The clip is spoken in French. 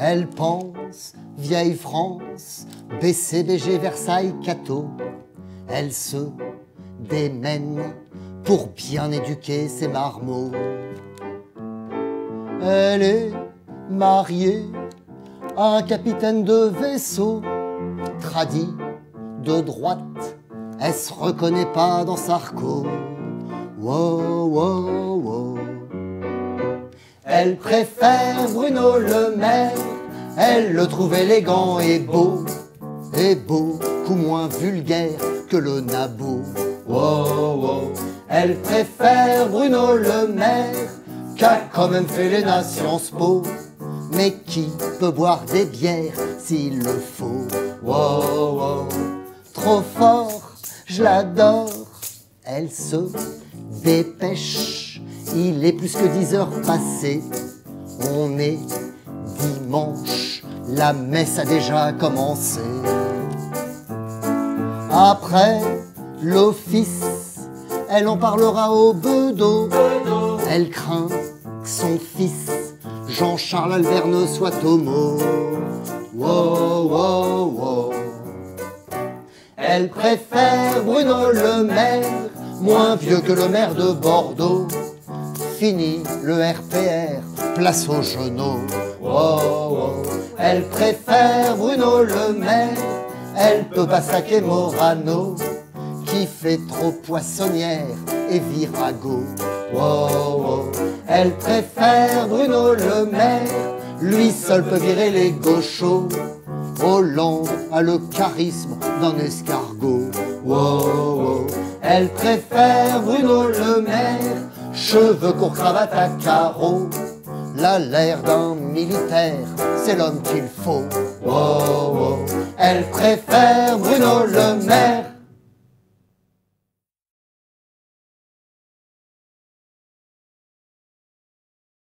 Elle pense, vieille France, BCBG, Versailles, Cateau. Elle se démène pour bien éduquer ses marmots. Elle est mariée à un capitaine de vaisseau, tradit de droite, elle se reconnaît pas dans Sarko. Wow, wow, wow. Elle préfère Bruno Le Maire, elle le trouve élégant et beau, et beaucoup moins vulgaire que le nabo. Wow, wow. Elle préfère Bruno Le Maire, qu'a quand même fait les nations Po. Mais qui peut boire des bières s'il le faut Wow, wow. Trop fort, je l'adore. Elle se dépêche, il est plus que 10 heures passées. On est dimanche, la messe a déjà commencé. Après l'office, elle en parlera au bedeau. Elle craint que son fils, Jean-Charles Albert, ne soit homo. Wow. Elle préfère Bruno Le Maire, moins vieux que le maire de Bordeaux. Fini le RPR, place au genoux. Wow, wow. Elle préfère Bruno Le Maire, elle peut pas saquer Morano, qui fait trop poissonnière et virago. Wow, wow. Elle préfère Bruno Le Maire, lui seul peut virer les gauchos. Hollande a le charisme d'un escargot. Wow. Elle préfère Bruno Le Maire, cheveux courts, cravate à carreaux. La l'air d'un militaire, c'est l'homme qu'il faut. Wow, wow. Elle préfère Bruno Le Maire,